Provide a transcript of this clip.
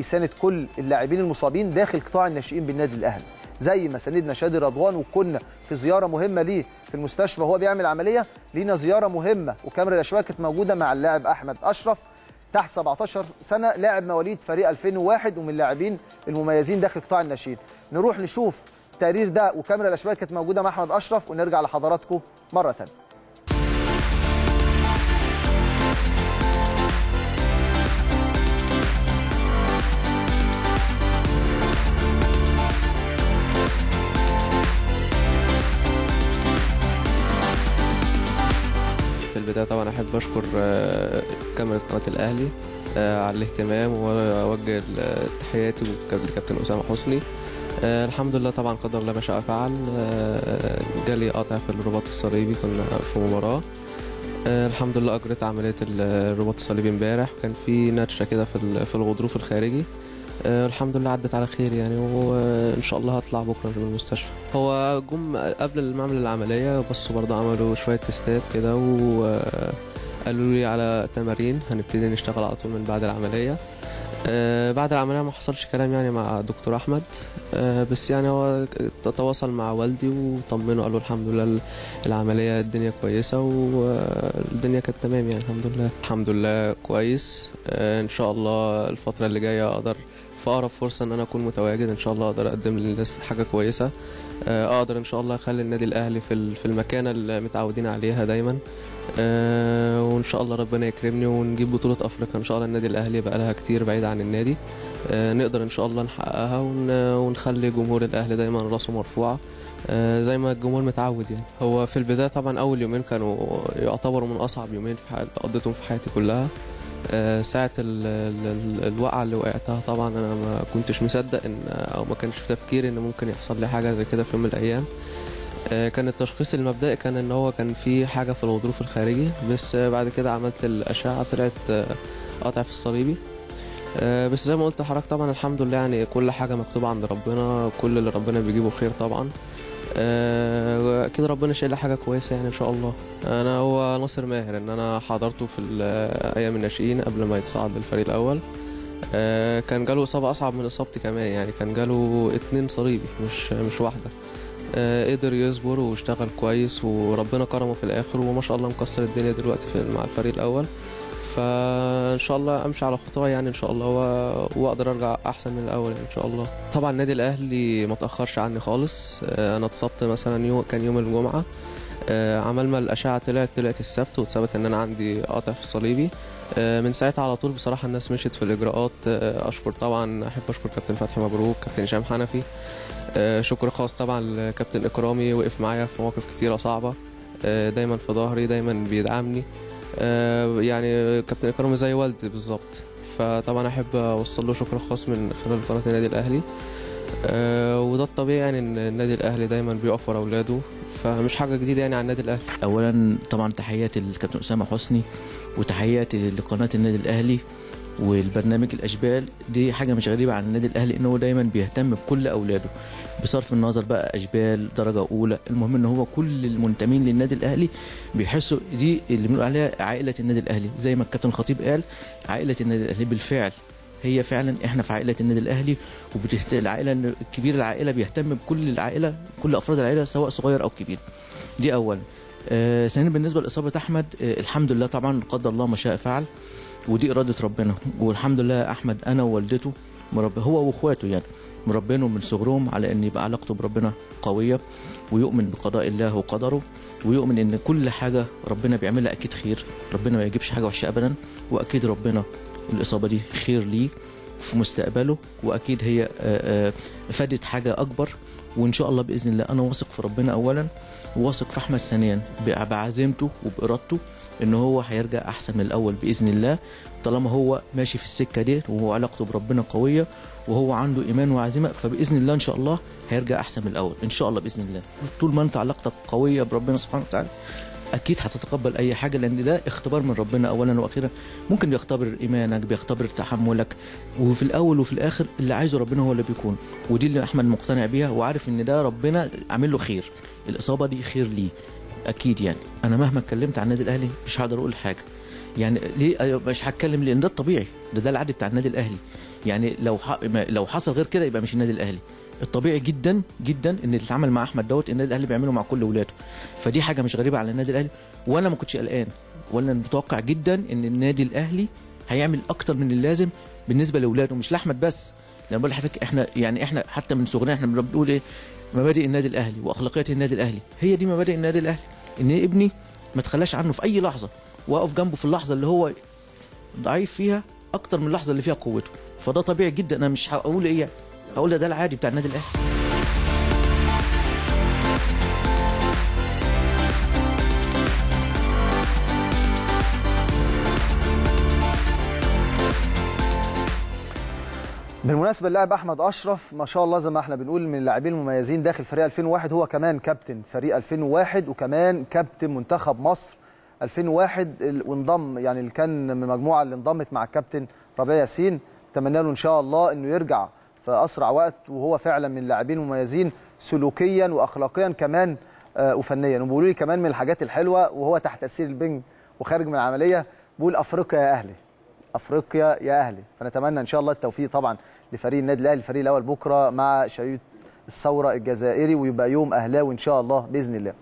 يساند كل اللاعبين المصابين داخل قطاع الناشئين بالنادي الأهلي زي ما ساندنا شادي رضوان وكنا في زيارة مهمة ليه في المستشفى وهو بيعمل عملية. لينا زيارة مهمة وكاميرا الاشواك كانت موجودة مع اللاعب أحمد أشرف تحت 17 سنة لاعب مواليد فريق 2001 ومن اللاعبين المميزين داخل قطاع الناشئين. نروح نشوف التقرير ده وكاميرا الاشواك كانت موجودة مع أحمد أشرف ونرجع لحضراتكم مرة ثانية البداية طبعا أحب أشكر آه، كاميرا قناة الأهلي آه، على الاهتمام وأوجه تحياتي لكابتن أسامة حسني. آه، الحمد لله طبعا قدر الله ما شاء فعل. جالي قطع في الرباط الصليبي كنا في مباراة. الحمد لله أجريت عملية ال- الرباط الصليبي امبارح. كان في نتشة كده في ال- في الغضروف الخارجي. الحمد لله عدت على خير يعني وإن شاء الله هطلع بكرة من المستشفى. هو جم قبل ما اعمل العملية بصوا برضه عملوا شوية تستات كده وقالوا لي على تمارين هنبتدي نشتغل على طول من بعد العملية. آه، بعد العملية ما حصلش كلام يعني مع دكتور أحمد. آه، بس يعني هو تواصل مع والدي وطمنه قالوا الحمد لله العملية الدنيا كويسة والدنيا كانت تمام يعني الحمد لله. الحمد لله كويس. آه، إن شاء الله الفترة اللي جاية أقدر في أقرب فرصة إن أنا أكون متواجد إن شاء الله أقدر أقدم للناس حاجة كويسة. آه، أقدر ان شاء الله اخلي النادي الاهلي في في المكانة اللي متعودين عليها دايما. آه، وان شاء الله ربنا يكرمني ونجيب بطولة افريقيا. ان شاء الله النادي الاهلي بقى لها كتير بعيد عن النادي. آه، نقدر ان شاء الله نحققها ون- ونخلي جمهور الاهلي دايما راسه مرفوعة. آه، زي ما الجمهور متعود يعني. هو في البداية طبعا أول يومين كانوا يعتبروا من أصعب يومين في قضيتهم في حياتي كلها. آه، ساعة ال- ال- الوقعة اللي وقعتها طبعا أنا ما كنتش مصدق إن أو ما كانش في تفكيري إن ممكن يحصل لي حاجة زي كده في يوم من الأيام. آه، كان التشخيص المبدئي كان إن هو كان في حاجة في الغضروف الخارجي بس آه، بعد كده عملت الأشعة طلعت آه، قطع في الصليبي. آه، بس زي ما قلت لحضرتك طبعا الحمد لله يعني كل حاجة مكتوبة عند ربنا كل اللي ربنا بيجيبه خير طبعا. آه، أكيد ربنا شايل حاجة كويسة يعني إن شاء الله. أنا هو ناصر ماهر إن أنا حضرته في أيام الناشئين قبل ما يتصعد للفريق الأول. آه، كان جاله إصابة أصعب من إصابتي كمان يعني كان جاله اتنين صليبي مش مش واحدة. آه، قدر يصبر واشتغل كويس وربنا كرمه في الآخر وما شاء الله مكسر الدنيا دلوقتي مع الفريق الأول. فإن شاء الله أمشي على خطاه يعني إن شاء الله وأقدر أرجع أحسن من الأول يعني إن شاء الله. طبعا النادي الأهلي ما تأخرش عني خالص. آه، أنا اتصبت مثلا يوم كان يوم الجمعة. آه، عمل ما الاشعه طلعت طلعت السبت واتثبت إن أنا عندي قطع في الصليبي آه، من ساعتها على طول بصراحة الناس مشيت في الإجراءات. أشكر طبعا أحب أشكر كابتن فتحي مبروك كابتن هشام حنفي. شكر خاص طبعا لكابتن إكرامي وقف معايا في مواقف كتيرة صعبة. دايما في ظهري دايما بيدعمني. يعني كابتن إكرامي زي والدي بالظبط فطبعا أحب أوصل له شكر خاص من خلال قناه النادي الأهلي. آه، وده الطبيعي يعني إن النادي الأهلي دايما بيقف ورا أولاده. فمش حاجة جديدة يعني على النادي الأهلي. اولا طبعا تحياتي للكابتن أسامة حسني وتحياتي لقناة النادي الأهلي. والبرنامج الاشبال دي حاجة مش غريبة عن النادي الأهلي إن هو دايما بيهتم بكل أولاده. بصرف النظر بقى اشبال درجة أولى المهم إن هو كل المنتمين للنادي الأهلي بيحسوا دي اللي بنقول عليها عائلة النادي الأهلي. زي ما الكابتن الخطيب قال عائلة النادي الأهلي بالفعل هي فعلا إحنا في عائلة النادي الأهلي وبتهت... العائلة الكبير العائلة بيهتم بكل العائلة كل أفراد العائلة سواء صغير أو كبير. دي اولا آه ثانيا بالنسبة لإصابة أحمد آه الحمد لله طبعا قدر الله ما شاء فعل. ودي إرادة ربنا. والحمد لله أحمد أنا ووالدته مربي هو وإخواته يعني مربينهم من صغرهم على إن يبقى علاقته بربنا قوية ويؤمن بقضاء الله وقدره ويؤمن إن كل حاجة ربنا بيعملها أكيد خير. ربنا ما يجيبش حاجة وحشة ابدا وأكيد ربنا الإصابة دي خير ليه في مستقبله وأكيد هي آه، آه، فادت حاجة أكبر. وإن شاء الله بإذن الله أنا واثق في ربنا اولا. وواثق في أحمد بع- بعزيمته وبإرادته إن هو هيرجع أحسن من الأول بإذن الله طالما هو ماشي في السكة دي وهو علاقته بربنا قوية وهو عنده إيمان وعزيمة فبإذن الله إن شاء الله هيرجع أحسن من الأول إن شاء الله بإذن الله. طول ما أنت علاقتك قوية بربنا سبحانه وتعالى أكيد هتتقبل أي حاجة لأن ده اختبار من ربنا اولا وأخيرا. ممكن بيختبر إيمانك بيختبر تحملك وفي الأول وفي الآخر اللي عايزه ربنا هو اللي بيكون. ودي اللي أحمد مقتنع بيها وعارف إن ده ربنا عامل له خير. الإصابة دي خير ليه؟ أكيد يعني. أنا مهما اتكلمت عن النادي الأهلي مش هقدر أقول حاجة. يعني ليه؟ أيوة مش هتكلم لأن ده الطبيعي. ده ده العادي بتاع النادي الأهلي. يعني لو لو حصل غير كده يبقى مش النادي الأهلي. الطبيعي جدا جدا إن اللي اتعامل مع أحمد دوت النادي الأهلي بيعمله مع كل اولاده فدي حاجة مش غريبة على النادي الأهلي. وأنا ما كنتش قلقان. ولا متوقع جدا إن النادي الأهلي هيعمل أكتر من اللازم بالنسبة لأولاده مش لأحمد بس. لأن بقول لحضرتك إحنا يعني إحنا حتى من صغرنا إحنا بنقول إيه؟ مبادئ النادي الأهلي وأخلاقيات النادي الأهلي. هي دي مبادئ النادي الأهلي. إن ابني ما تخلاش عنه في أي لحظة. واقف جنبه في اللحظة اللي هو ضعيف فيها أكتر من اللحظة اللي فيها قوته. فده طبيعي جدا. أنا مش هقول إيه يعني. هقول ده ده العادي بتاع النادي الأهلي. بالمناسبة اللاعب أحمد أشرف ما شاء الله زي ما إحنا بنقول من اللاعبين المميزين داخل فريق 2001 هو كمان كابتن فريق 2001 وكمان كابتن منتخب مصر 2001 ال- وانضم يعني اللي كان من المجموعه اللي انضمت مع الكابتن ربيع ياسين. أتمنى له إن شاء الله إنه يرجع في اسرع وقت وهو فعلا من اللاعبين المميزين سلوكيا واخلاقيا كمان آه، وفنيا. وبيقولوا لي كمان من الحاجات الحلوة وهو تحت تأثير البنج وخارج من العملية بيقول أفريقيا يا أهلي. أفريقيا يا أهلي. فنتمنى إن شاء الله التوفيق طبعا لفريق النادي الأهلي الفريق الأول بكرة مع شيوط الثورة الجزائري ويبقى يوم أهلاوي إن شاء الله بإذن الله.